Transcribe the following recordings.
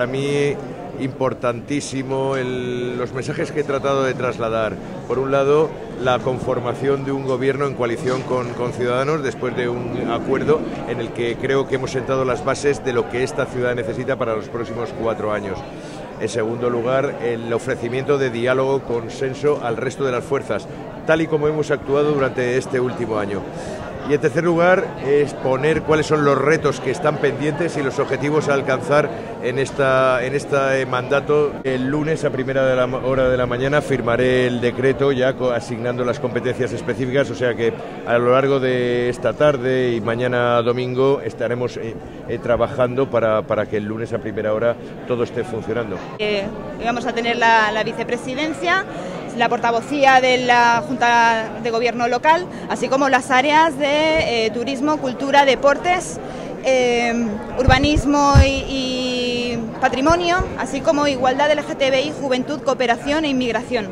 Para mí importantísimo los mensajes que he tratado de trasladar. Por un lado, la conformación de un gobierno en coalición con, Ciudadanos después de un acuerdo en el que creo que hemos sentado las bases de lo que esta ciudad necesita para los próximos cuatro años. En segundo lugar, el ofrecimiento de diálogo, consenso al resto de las fuerzas, tal y como hemos actuado durante este último año. Y en tercer lugar, exponer cuáles son los retos que están pendientes y los objetivos a alcanzar en, esta, en este mandato. El lunes a primera hora de la mañana firmaré el decreto ya asignando las competencias específicas, o sea que a lo largo de esta tarde y mañana domingo estaremos eh, eh, trabajando para, para, que el lunes a primera hora todo esté funcionando. Eh, vamos a tener la vicepresidencia la portavocía de la Junta de Gobierno local, así como las áreas de eh, turismo, cultura, deportes, eh, urbanismo y, patrimonio, así como igualdad LGTBI, juventud, cooperación e inmigración.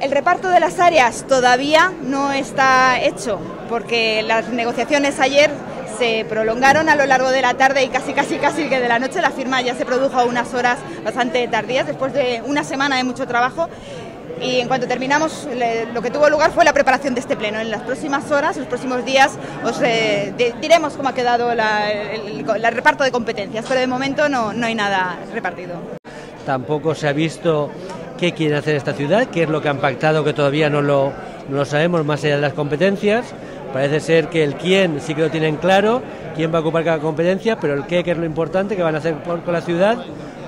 El reparto de las áreas todavía no está hecho porque las negociaciones ayer se prolongaron a lo largo de la tarde y casi casi casi que de la noche la firma ya se produjo a unas horas bastante tardías después de una semana de mucho trabajo y en cuanto terminamos lo que tuvo lugar fue la preparación de este pleno. En las próximas horas, en los próximos días, os eh, diremos cómo ha quedado el, reparto de competencias, pero de momento no, no hay nada repartido. Tampoco se ha visto qué quiere hacer esta ciudad, qué es lo que han pactado, que todavía no lo, no lo sabemos más allá de las competencias. Parece ser que el quién sí que lo tienen claro, quién va a ocupar cada competencia, pero el qué, que es lo importante, que van a hacer con la ciudad,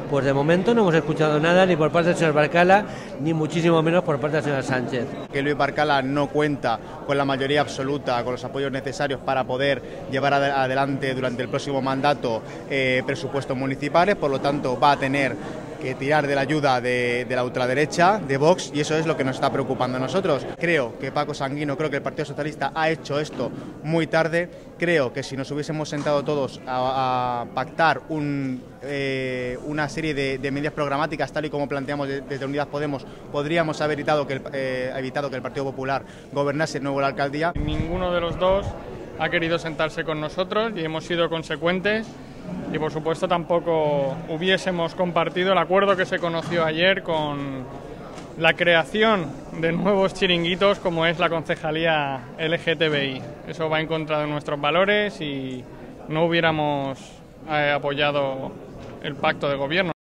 pues de momento no hemos escuchado nada ni por parte del señor Barcala, ni muchísimo menos por parte del señor Sánchez. Que Luis Barcala no cuenta con la mayoría absoluta, con los apoyos necesarios para poder llevar adelante durante el próximo mandato eh, presupuestos municipales, por lo tanto va a tener que tirar de la ayuda de, la ultraderecha, de Vox, y eso es lo que nos está preocupando a nosotros. Creo que Paco Sanguino, creo que el Partido Socialista ha hecho esto muy tarde. Creo que si nos hubiésemos sentado todos a, pactar eh, una serie de, medidas programáticas, tal y como planteamos desde Unidas Podemos, podríamos haber evitado que el, eh, evitado que el Partido Popular gobernase de nuevo la alcaldía. Ninguno de los dos ha querido sentarse con nosotros y hemos sido consecuentes y por supuesto tampoco hubiésemos compartido el acuerdo que se conoció ayer con la creación de nuevos chiringuitos como es la concejalía LGTBI. Eso va en contra de nuestros valores y no hubiéramos eh, apoyado el pacto de gobierno.